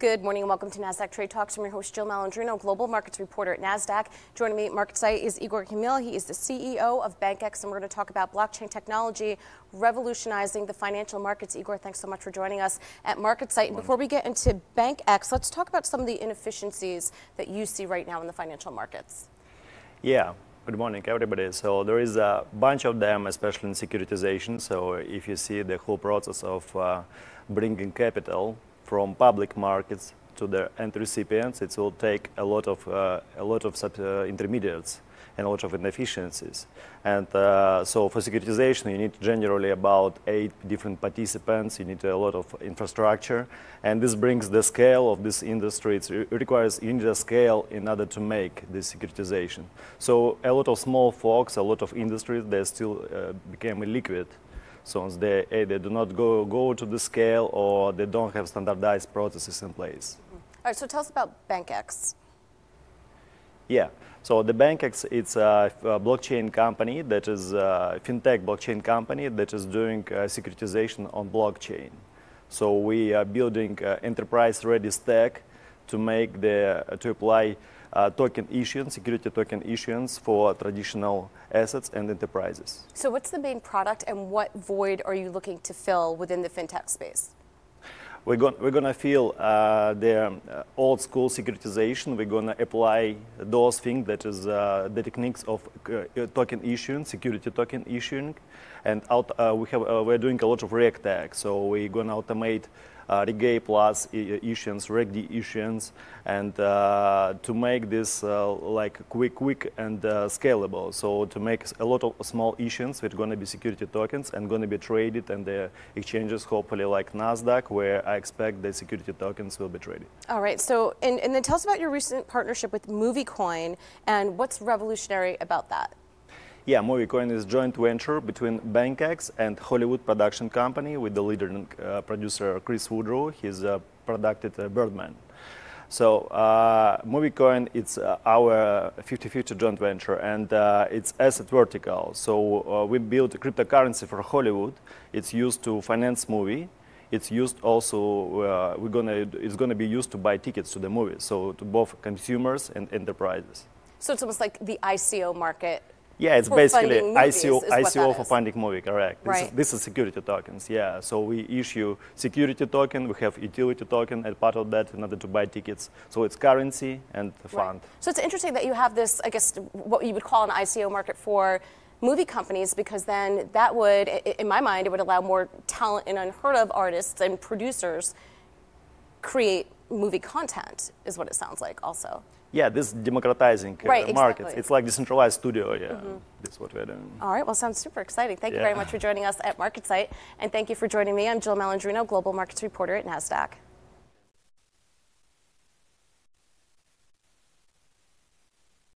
Good morning and welcome to NASDAQ Trade Talks. I'm your host, Jill Malandrino, Global Markets Reporter at NASDAQ. Joining me at MarketSite is Igor Khmel. He is the CEO of BANKEX, and we're going to talk about blockchain technology revolutionizing the financial markets. Igor, thanks so much for joining us at MarketSite. And before we get into BANKEX, let's talk about some of the inefficiencies that you see right now in the financial markets. Yeah. Good morning, everybody. So there is a bunch of them, especially in securitization. So if you see the whole process of uh, bringing capital from public markets to the end recipients, it will take a lot of uh, a lot of uh, intermediates and a lot of inefficiencies. And uh, so for securitization, you need generally about eight different participants. You need a lot of infrastructure, and this brings the scale of this industry. It requires you need a scale in order to make this securitization. So a lot of small folks, a lot of industries, they still uh, became illiquid so they, they do not go, go to the scale or they don't have standardized processes in place. All right, so tell us about BANKEX. Yeah, so the BANKEX, it's a, a blockchain company that is a fintech blockchain company that is doing uh, securitization on blockchain. So we are building enterprise-ready stack to make the, to apply uh, token issuance, security token issuance for traditional assets and enterprises. So what's the main product and what void are you looking to fill within the fintech space? We're going we're gonna fill uh, the uh, old school securitization. We're gonna apply those things that is uh, the techniques of uh, token issuing, security token issuing, and out, uh, we have we're doing a lot of RegTech. So we're gonna automate uh, Reg plus issuance, Reg D issuance, and uh, to make this uh, like quick, quick and scalable. So to make a lot of small issuance, are going to be security tokens and going to be traded and the exchanges, hopefully like Nasdaq, where I expect the security tokens will be traded. All right. So and, and then tell us about your recent partnership with MovieCoin and what's revolutionary about that. Yeah, MovieCoin is joint venture between BANKEX and Hollywood production company with the leader uh, producer Chris Woodrow. He's uh, produced uh, Birdman. So uh, MovieCoin, it's uh, our 50-50 joint venture, and uh, it's asset vertical. So uh, we built a cryptocurrency for Hollywood. It's used to finance movie. It's used also. Uh, we're gonna. It's gonna be used to buy tickets to the movie. So to both consumers and enterprises. So it's almost like the ICO market yeah, it's basically ICO, ICO for funding movie, correct. Right. This, is, this is security tokens, yeah. So we issue security token, we have utility token as part of that in order to buy tickets. So it's currency and fund. Right. So it's interesting that you have this, I guess, what you would call an ICO market for movie companies because then that would, in my mind, it would allow more talent and unheard of artists and producers create movie content, is what it sounds like also. Yeah, this democratizing uh, right, markets. Exactly. It's like decentralized studio. Yeah, mm-hmm. that's what we're doing. All right. Well, sounds super exciting. Thank yeah. you very much for joining us at MarketSite, and thank you for joining me. I'm Jill Malandrino, Global Markets Reporter at Nasdaq.